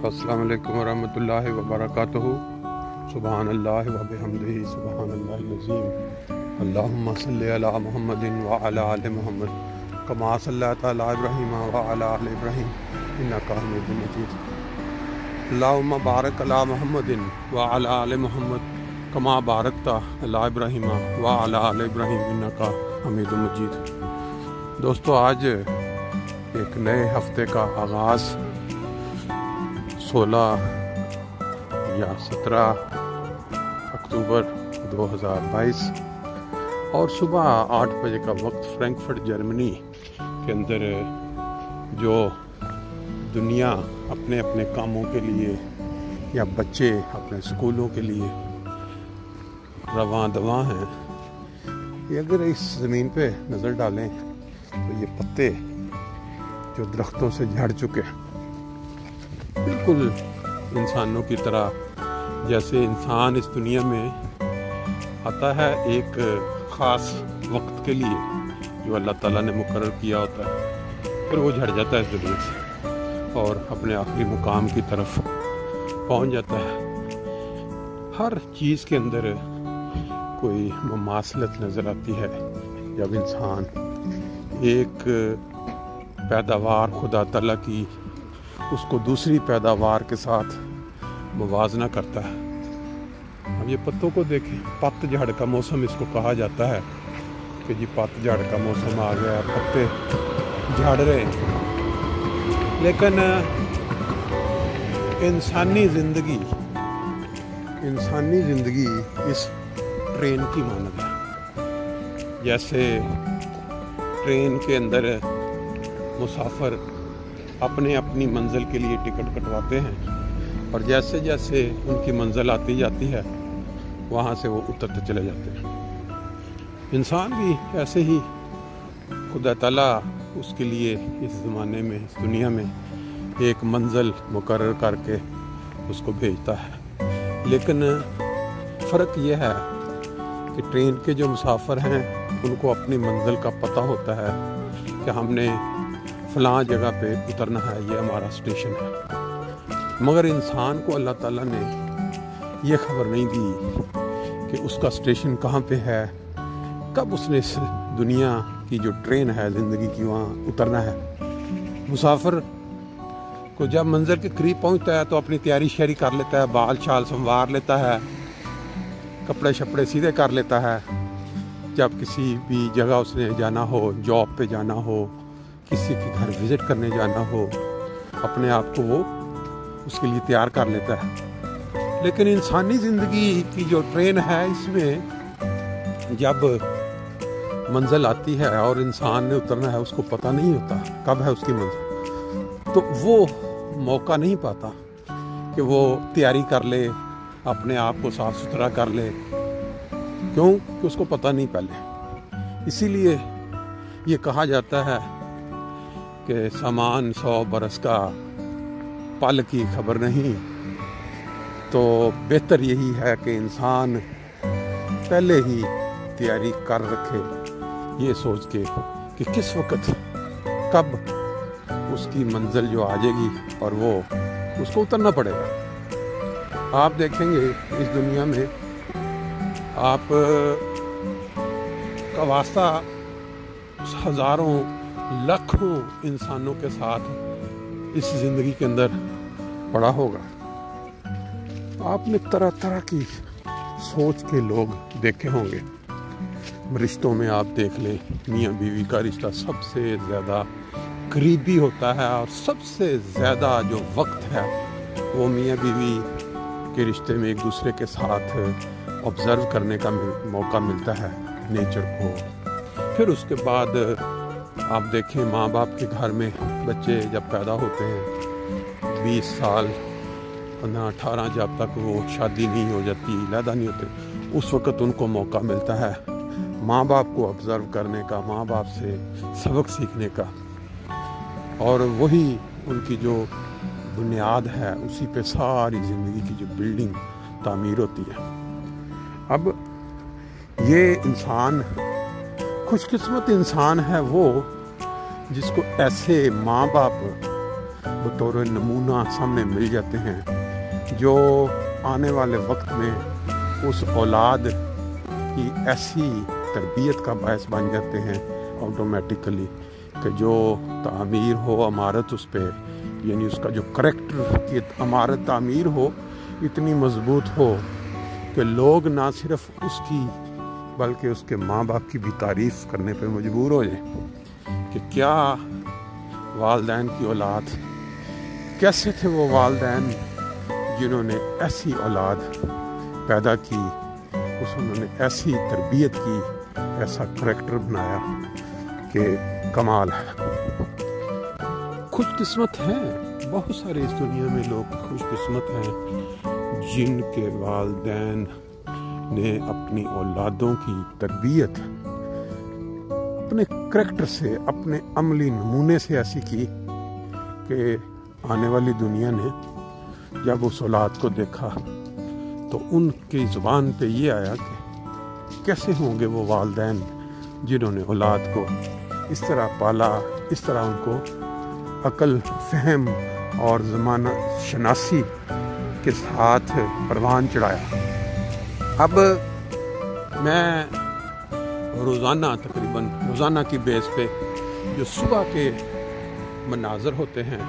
अस्सलाम वालेकुम वरहमतुल्लाहि वबरकातुहू। सुबहान अल्लाह व बिहम्दिही सुबहान अल्लाहिल अज़ीम। अल्लाहुम्मा सल्लि अला मुहम्मदिन व अला कमा सल्लैता अला इब्राहीम व बारक अला मुहम्मदिन व अला आलि मुहम्मद। कमा बारकता मजीद। दोस्तों, आज एक नए हफ़्ते का आगाज़ 16 या 17 अक्टूबर 2022 और सुबह आठ बजे का वक्त फ्रैंकफर्ट, जर्मनी के अंदर, जो दुनिया अपने अपने कामों के लिए या बच्चे अपने स्कूलों के लिए रवा दवा हैं, ये अगर इस ज़मीन पे नज़र डालें तो ये पत्ते जो दरख्तों से झड़ चुके हैं। बिल्कुल इंसानों की तरह, जैसे इंसान इस दुनिया में आता है एक ख़ास वक्त के लिए, जो अल्लाह ताला ने मुकर किया होता है फिर वो झड़ जाता है इस दुनिया से और अपने आखिरी मुकाम की तरफ़ पहुँच जाता है। हर चीज़ के अंदर कोई ममासलत नज़र आती है, जब इंसान एक पैदावार खुदा तला की उसको दूसरी पैदावार के साथ मुवजना करता है। अब ये पत्तों को देखें पतझड़ का मौसम इसको कहा जाता है कि जी पतझड़ का मौसम आ गया, पत्ते झड़ रहे हैं। लेकिन, इंसानी ज़िंदगी इंसानी ज़िंदगी इस ट्रेन की मानद है। जैसे ट्रेन के अंदर मुसाफर अपने अपनी मंजिल के लिए टिकट कटवाते हैं और जैसे जैसे उनकी मंजिल आती जाती है, वहाँ से वो उतरते चले जाते हैं। इंसान भी ऐसे ही खुदा तला उसके लिए इस ज़माने में, इस दुनिया में एक मंजिल मुकर करके उसको भेजता है। लेकिन फ़र्क यह है कि ट्रेन के जो मुसाफर हैं, उनको अपनी मंजिल का पता होता है कि हमने फलां जगह पे उतरना है, ये हमारा स्टेशन है। मगर इंसान को अल्लाह ताला ने ये खबर नहीं दी कि उसका स्टेशन कहाँ पे है, कब उसने इस दुनिया की जो ट्रेन है, ज़िंदगी की वहाँ उतरना है। मुसाफिर को जब मंज़र के करीब पहुँचता है तो अपनी तैयारी शैरी कर लेता है, बाल छाल संवार लेता है, कपड़े शपड़े सीधे कर लेता है। जब किसी भी जगह उसने जाना हो जॉब पे जाना हो किसी के घर विज़िट करने जाना हो, अपने आप को वो उसके लिए तैयार कर लेता है। लेकिन इंसानी ज़िंदगी की जो ट्रेन है, इसमें जब मंजिल आती है और इंसान ने उतरना है, उसको पता नहीं होता कब है उसकी मंजिल। तो वो मौका नहीं पाता कि वो तैयारी कर ले, अपने आप को साफ़ सुथरा कर ले। क्यों? कि उसको पता नहीं पहले। इसीलिए ये कहा जाता है कि सामान सौ बरस का पल की खबर नहीं। तो बेहतर यही है कि इंसान पहले ही तैयारी कर रखे, ये सोच के कि किस वक्त कब उसकी मंजिल जो आ जाएगी और वो उसको उतरना पड़ेगा। आप देखेंगे इस दुनिया में आप का वास्ता हज़ारों लाखों इंसानों के साथ इस ज़िंदगी के अंदर पड़ा होगा। आपने तरह तरह की सोच के लोग देखे होंगे। रिश्तों में आप देख लें, मियाँ बीवी का रिश्ता सबसे ज़्यादा करीबी होता है और सबसे ज़्यादा जो वक्त है, वो मियाँ बीवी के रिश्ते में एक दूसरे के साथ ऑब्ज़र्व करने का मौका मिलता है नेचर को। फिर उसके बाद आप देखें माँ बाप के घर में बच्चे जब पैदा होते हैं, बीस साल, पंद्रह, अठारह जब तक वो शादी नहीं हो जाती लैदा नहीं होते, उस वक़्त उनको मौका मिलता है माँ बाप को ऑब्ज़र्व करने का माँ बाप से सबक सीखने का। और वही उनकी जो बुनियाद है, उसी पे सारी ज़िंदगी की जो बिल्डिंग तामीर होती है। अब ये इंसान, खुशकिस्मत इंसान है वो जिसको ऐसे माँ बाप बतौर नमूना सामने मिल जाते हैं, जो आने वाले वक्त में उस औलाद की ऐसी तरबियत का बायस बन जाते हैं ऑटोमेटिकली कि जो तामीर हो, अमारत उस पर यानी उसका जो करेक्टर की अमारत तामीर हो, इतनी मज़बूत हो कि लोग ना सिर्फ़ उसकी बल्कि उसके माँ बाप की भी तारीफ़ करने पर मजबूर हो जाए। कि क्या वालदेन की औलाद, कैसे थे वो वालदेन जिन्होंने ऐसी औलाद पैदा की उस उन्होंने ऐसी तरबियत की, ऐसा करेक्टर बनाया कि कमाल है। खुशकस्मत हैं, बहुत सारे इस दुनिया में लोग खुशकस्मत हैं, जिनके वालदेन ने अपनी औलादों की तरबियत अपने करेक्टर से, अपने अमली नमूने से ऐसी की कि आने वाली दुनिया ने जब उस औलाद को देखा तो उनकी ज़ुबान पे ये आया कि कैसे होंगे वो वालदेन जिन्होंने औलाद को इस तरह पाला, इस तरह उनको अकल, फहम और ज़माना शनासी के साथ परवान चढ़ाया। अब मैं रोज़ाना तकरीबन रोज़ाना की बेस पे जो सुबह के मनाजर होते हैं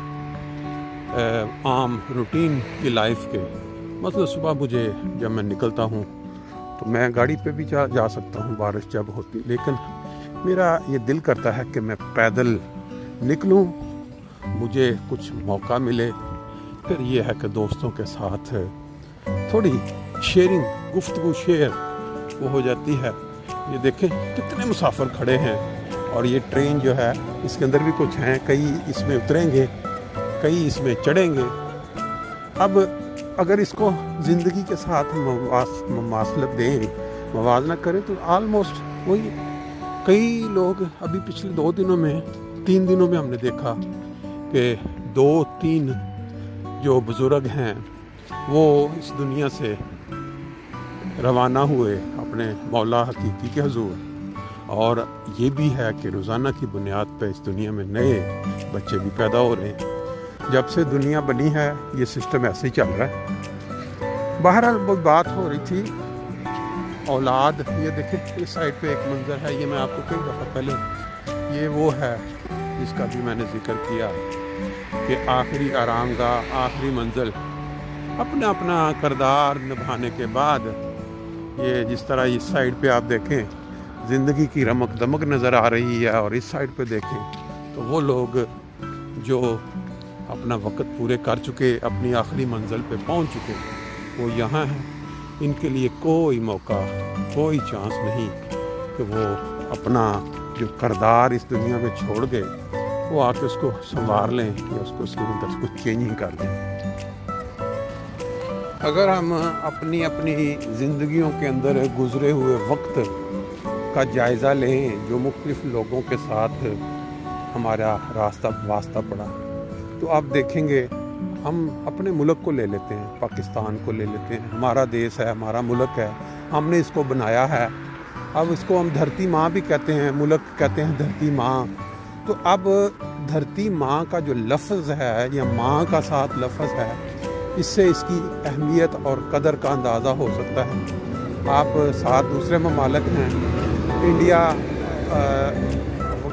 आम रूटीन की लाइफ के मतलब सुबह मुझे जब मैं निकलता हूँ तो मैं गाड़ी पे भी जा जा सकता हूँ, बारिश जब होती, लेकिन मेरा ये दिल करता है कि मैं पैदल निकलूँ, मुझे कुछ मौका मिले। फिर ये है कि दोस्तों के साथ थोड़ी शेयरिंग गुफ्तगु शेयर वो हो जाती है। ये देखें, कितने मुसाफिर खड़े हैं। और ये ट्रेन जो है, इसके अंदर भी कुछ हैं, कई इसमें उतरेंगे, कई इसमें चढ़ेंगे। अब अगर इसको ज़िंदगी के साथ ममासलत दें मवाजना करें तो आलमोस्ट वही कई लोग अभी पिछले दो दिनों में, तीन दिनों में हमने देखा कि दो, तीन जो बुज़ुर्ग हैं, वो इस दुनिया से रवाना हुए अपने मौला हकीकी के हजूर। और ये भी है कि रोज़ाना की बुनियाद पर इस दुनिया में नए बच्चे भी पैदा हो रहे हैं। जब से दुनिया बनी है, ये सिस्टम ऐसे ही चल रहा है। बहरहाल, वो बात हो रही थी, औलाद, ये देखें, इस साइड पे एक मंज़र है, ये मैं आपको कई दफ़ा पहले, ये वो है, जिसका भी मैंने ज़िक्र किया, कि आखिरी आरामगा आखिरी मंजिल अपना अपना करदार निभाने के बाद ये जिस तरह इस साइड पे आप देखें, ज़िंदगी की रमक दमक नज़र आ रही है और इस साइड पे देखें तो वो लोग जो अपना वक्त पूरे कर चुके, अपनी आखिरी मंजिल पे पहुँच चुके, वो यहाँ हैं। इनके लिए कोई मौका, कोई चांस नहीं कि वो अपना जो करदार इस दुनिया में छोड़ गए, वो आके उसको संवार लें या उसको उसके चेंजिंग कर दें। अगर हम अपनी अपनी ज़िंदगियों के अंदर गुज़रे हुए वक्त का जायज़ा लें, जो मुख्तफ लोगों के साथ हमारा रास्ता, वास्ता पड़ा तो आप देखेंगे हम अपने मुल्क को ले लेते हैं, पाकिस्तान को ले लेते हैं। हमारा देश है, हमारा मुल्क है, हमने इसको बनाया है। अब इसको हम धरती माँ भी कहते हैं, मुल्क कहते हैं धरती माँ। तो अब धरती माँ का जो लफ्ज़ है, या माँ का साथ लफ्ज़ है इससे इसकी अहमियत और कदर का अंदाज़ा हो सकता है। आप सात दूसरे ममालक हैं। इंडिया आ,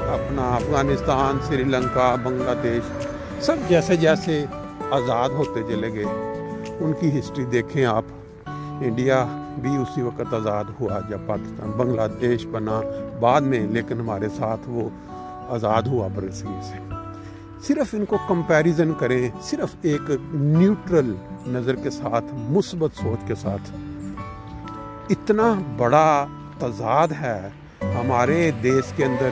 अपना अफ़गानिस्तान श्रीलंका बांग्लादेश सब जैसे जैसे आज़ाद होते चले गए। उनकी हिस्ट्री देखें आप। इंडिया भी उसी वक्त आज़ाद हुआ जब पाकिस्तान बांग्लादेश बना। बाद में लेकिन हमारे साथ वो आज़ाद हुआ बरसगी से। सिर्फ़ इनको कंपैरिजन करें, सिर्फ़ एक न्यूट्रल नज़र के साथ, मुस्बत सोच के साथ। इतना बड़ा तजाद है हमारे देश के अंदर,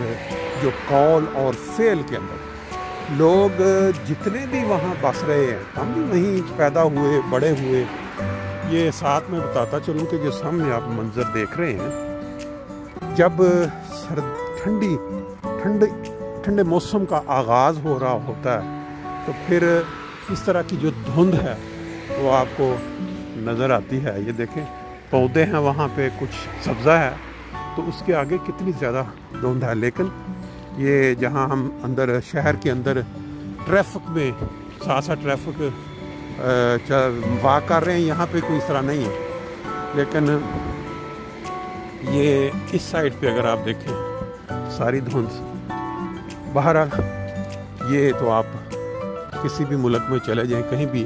जो कौल और फेल के अंदर। लोग जितने भी वहाँ बस रहे हैं, हम भी वहीं पैदा हुए, बड़े हुए। ये साथ में बताता चलूँ कि जो सामने आप मंजर देख रहे हैं, जब सर ठंडी ठंडी ठंडे मौसम का आगाज़ हो रहा होता है तो फिर इस तरह की जो धुंध है, वो आपको नज़र आती है। ये देखें, पौधे हैं, वहाँ पे कुछ सब्ज़ा है तो उसके आगे कितनी ज़्यादा धुंध है। लेकिन ये जहाँ हम अंदर, शहर के अंदर ट्रैफ़िक में साथ ट्रैफ़िक वाक कर रहे हैं, यहाँ पे कोई इस तरह नहीं है। लेकिन ये इस साइड पे अगर आप देखें, सारी धुंध। बहरहाल, ये तो आप किसी भी मुल्क में चले जाएँ, कहीं भी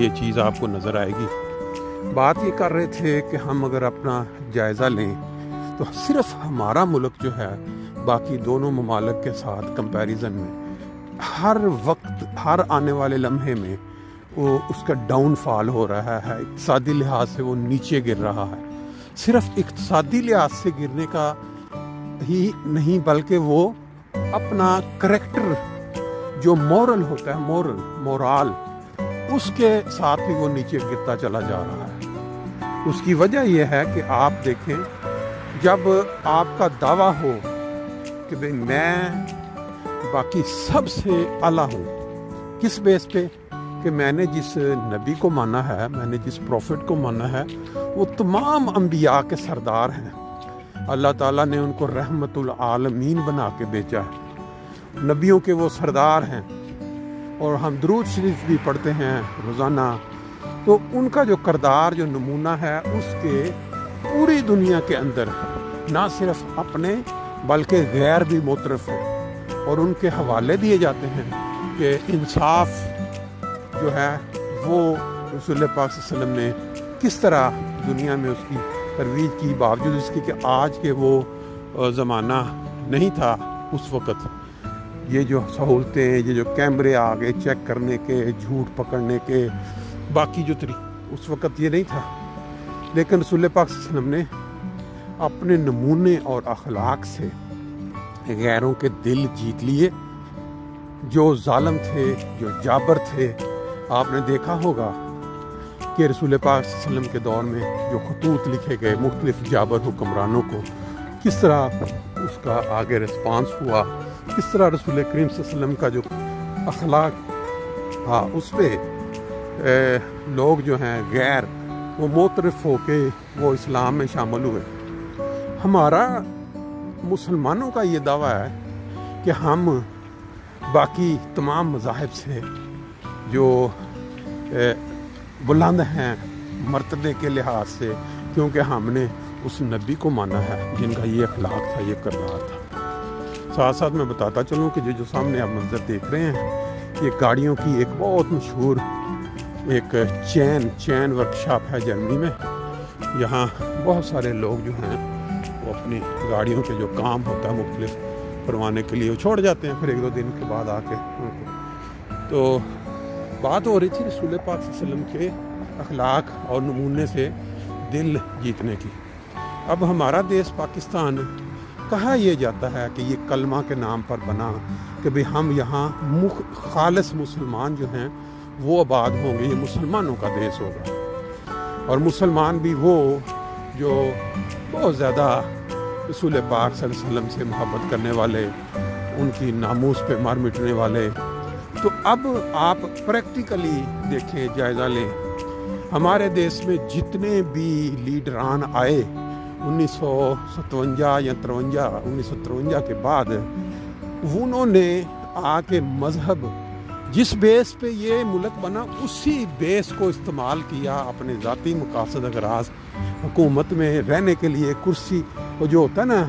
ये चीज़ आपको नज़र आएगी। बात ये कर रहे थे कि हम अगर अपना जायज़ा लें तो सिर्फ़ हमारा मुल्क जो है, बाकी दोनों ममालक के साथ कंपैरिजन में, हर वक्त, हर आने वाले लम्हे में वो उसका डाउनफॉल हो रहा है इकतदी लिहाज से वो नीचे गिर रहा है। सिर्फ़ इकतदी लिहाज से गिरने का ही नहीं, बल्कि वो अपना करेक्टर जो मॉरल होता है मॉरल मोराल उसके साथ भी वो नीचे गिरता चला जा रहा है। उसकी वजह यह है कि आप देखें, जब आपका दावा हो कि भाई मैं बाकी सबसे अला हूँ, किस बेस पे? कि मैंने जिस नबी को माना है, मैंने जिस प्रॉफिट को माना है, वो तमाम अम्बिया के सरदार हैं। अल्लाह ताला ने उनको रहमतुल आलमीन बना के बेचा है। नबियों के वो सरदार हैं। और हम दरूद शरीफ भी पढ़ते हैं रोज़ाना। तो उनका जो करदार, जो नमूना है, उसके पूरी दुनिया के अंदर ना सिर्फ़ अपने, बल्कि गैर भी मोतरफ है। और उनके हवाले दिए जाते हैं कि इंसाफ जो है, वो रसुल्ला पाक ने किस तरह दुनिया में उसकी तरवीज की, बावजूद इसकी कि आज के वो ज़माना नहीं था उस वक़्त। ये जो सहूलतें ये जो कैमरे आ गए चेक करने के, झूठ पकड़ने के, बाकी जो तरी, उस वक़्त ये नहीं था। लेकिन रसुल्ला पाक ने अपने नमूने और अखलाक से गैरों के दिल जीत लिए। जो जालम थे, जो जाबर थे, आपने देखा होगा कि रसूल पाक के दौर में जो खतूत लिखे गए मुख्तलिफ़ जाबर हुक्मरानों को, किस तरह उसका आगे रिस्पांस हुआ किस तरह रसूल करीम वसल्लम का जो अखलाक था उस पर लोग जो हैं गैर, वो मोतरफ होके वो इस्लाम में शामिल हुए। हमारा मुसलमानों का ये दावा है कि हम बाकी तमाम मजाहब से जो बुलंद हैं मर्तबे के लिहाज से, क्योंकि हमने उस नबी को माना है जिनका ये अखलाक था, ये करदार था। साथ साथ मैं बताता चलूँ कि जो जो सामने आप मंजर देख रहे हैं, ये गाड़ियों की एक बहुत मशहूर एक चैन चैन वर्कशॉप है जर्मनी में। यहाँ बहुत सारे लोग जो हैं, वो अपनी गाड़ियों के जो काम होता है, मुख्तलिफ़ करवाने के लिए वो छोड़ जाते हैं। फिर एक दो दिन के बाद आके उनको। तो बात हो रही थी रसूल पाक वसल्लम के अखलाक और नमूने से दिल जीतने की। अब हमारा देश पाकिस्तान कहा यह जाता है कि ये कलमा के नाम पर बना कि भाई हम यहाँ मुख खालस मुसलमान जो हैं, वो आबाद होंगे, ये मुसलमानों का देश होगा। और मुसलमान भी वो जो बहुत ज़्यादा रसूल पाक वसल्लम से मोहब्बत करने वाले, उनकी नामूस पे मार मिटने वाले। तो अब आप प्रैक्टिकली देखें, जायज़ा लें। हमारे देश में जितने भी लीडरान आए उन्नीस या तिरवंजा, उन्नीस के बाद उन्होंने आके मज़हब, जिस बेस पे ये मुल्क बना, उसी बेस को इस्तेमाल किया अपने ज़ाती मकासद अगराज हुकूमत में रहने के लिए, कुर्सी वो जो होता है ना,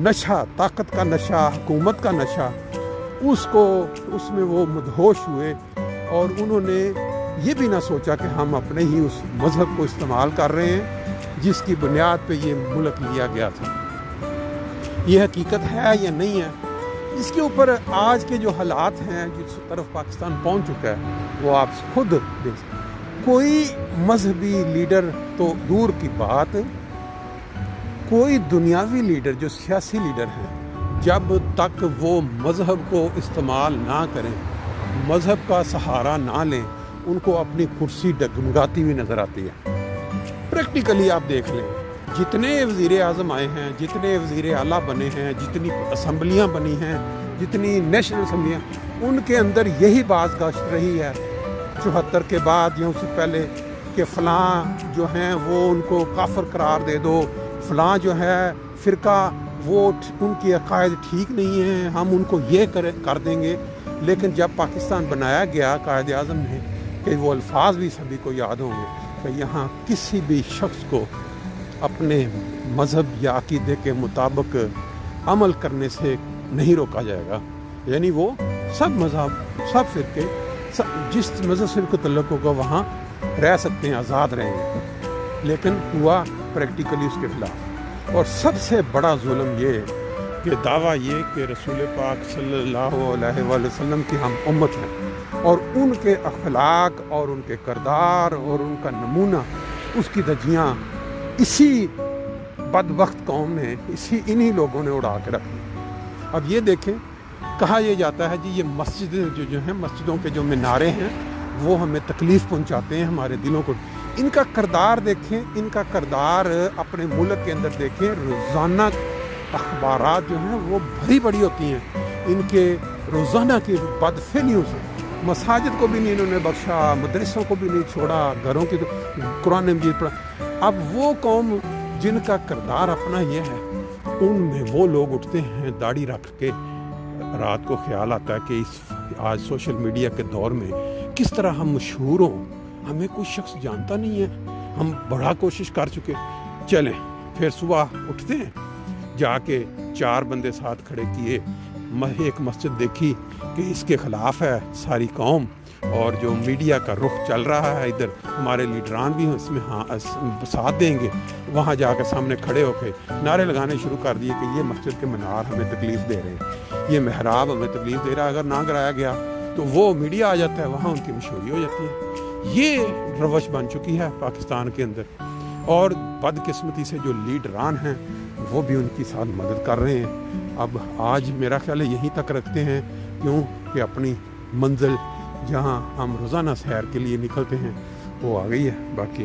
नशा, ताकत का नशा, हुकूमत का नशा, उसको, उसमें वो मदहोश हुए और उन्होंने ये भी ना सोचा कि हम अपने ही उस मज़हब को इस्तेमाल कर रहे हैं। जिसकी बुनियाद पे ये मुल्क लिया गया था। ये हकीकत है या नहीं है? इसके ऊपर आज के जो हालात हैं, जिस तरफ़ पाकिस्तान पहुँच चुका है, वो आप खुद देख कोई मजहबी लीडर तो दूर की बात, कोई दुनियावी लीडर जो सियासी लीडर है, जब तक वो मज़हब को इस्तेमाल ना करें, मज़हब का सहारा ना लें, उनको अपनी कुर्सी डगमगाती हुई नज़र आती है। प्रैक्टिकली आप देख लें, जितने वज़ीर अजम आए हैं, जितने वज़ीर अला बने हैं, जितनी असम्बलियाँ बनी हैं, जितनी नेशनल असम्बलियाँ, उनके अंदर यही बात गश्त रही है। चौहत्तर के बाद, या उससे पहले कि फ़लाँ जो हैं, वो उनको काफर करार दे दो। फ़लाँ जो है, फ़िरका, वो उनके अकायद ठीक नहीं है, हम उनको ये कर कर देंगे। लेकिन जब पाकिस्तान बनाया गया कायद अजम ने, कि वो अल्फाज भी सभी को याद होंगे कि यहाँ किसी भी शख्स को अपने मज़हब या अकीदे के मुताबिक अमल करने से नहीं रोका जाएगा। यानी वो सब मज़हब, सब सब जिस मज़हब से को तल्लक होगा, वहाँ रह सकते हैं, आज़ाद रहेंगे। लेकिन हुआ प्रैक्टिकली उसके ख़िलाफ़। और सबसे बड़ा जुल्म ये कि दावा ये कि रसूल पाक सल्लल्लाहु अलैहि वसल्लम की हम उम्मत हैं। और उनके अखलाक और उनके करदार और उनका नमूना, उसकी दजियाँ इसी बदबख्त कौम ने, इसी इन्हीं लोगों ने उड़ा के रखी अब ये देखें, कहा यह जाता है, जी ये मस्जिद जो जो हैं, मस्जिदों के जो मीनारे हैं, वो हमें तकलीफ़ पहुंचाते हैं हमारे दिलों को। इनका करदार देखें, इनका करदार अपने मुल्क के अंदर देखें, रोज़ाना अखबार जो हैं, वो बड़ी बड़ी होती हैं। इनके रोज़ाना की बदफेलियों से। मसाजिद को भी नहीं इन्होंने बख्शा, मदरसों को भी नहीं छोड़ा, घरों की तो कुरान मजीद पढ़ा। अब वो कौम जिनका करदार अपना ये है, उनमें वो लोग उठते हैं, दाढ़ी रख के रात को ख्याल आता है कि इस, आज सोशल मीडिया के दौर में किस तरह हम मशहूर हों। हमें कोई शख्स जानता नहीं है। हम बड़ा कोशिश कर चुके चलें, फिर सुबह उठते हैं, जाके चार बंदे साथ खड़े किए। एक मस्जिद देखी कि इसके ख़िलाफ़ है सारी कौम और जो मीडिया का रुख चल रहा है, इधर हमारे लीडरान भी इसमें हाँ साथ देंगे। वहाँ जाकर सामने खड़े होकर नारे लगाने शुरू कर दिए कि ये मस्जिद के मीनार हमें तकलीफ़ दे रहे हैं। ये महराब हमें तकलीफ़ दे रहा है, अगर ना कराया गया तो वो मीडिया आ जाता है, वहाँ उनकी मशहूरी हो जाती है। ये रवश बन चुकी है पाकिस्तान के अंदर और बदकिस्मती से जो लीडरान हैं, वो भी उनकी साथ मदद कर रहे हैं। अब आज मेरा ख्याल है यहीं तक रखते हैं, क्यों कि अपनी मंजिल जहाँ हम रोज़ाना सैर के लिए निकलते हैं, वो आ गई है, बाकी